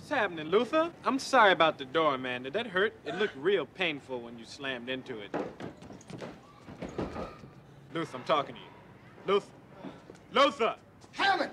What's happening, Luther? I'm sorry about the door, man. Did that hurt? It looked real painful when you slammed into it. Luther, I'm talking to you. Luther. Luther! Hammond!